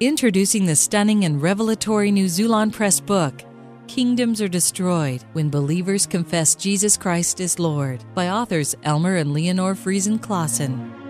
Introducing the stunning and revelatory new Xulon Press book, Kingdoms Are Destroyed When Believers Confess Jesus Christ is Lord, by authors Elmer and Leonore Friesen Klassen.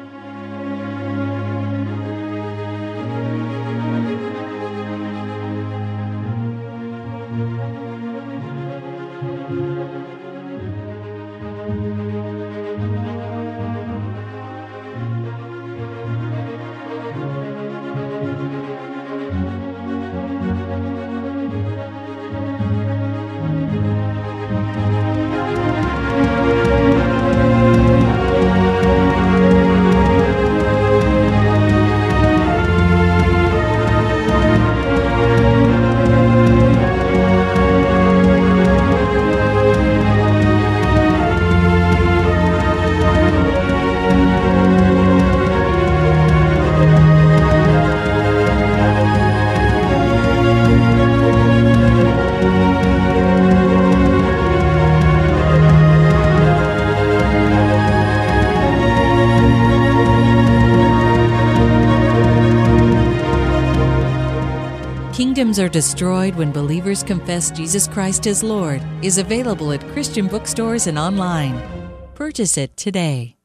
Kingdoms Are Destroyed When Believers Confess Jesus Christ as Lord is available at Christian bookstores and online. Purchase it today.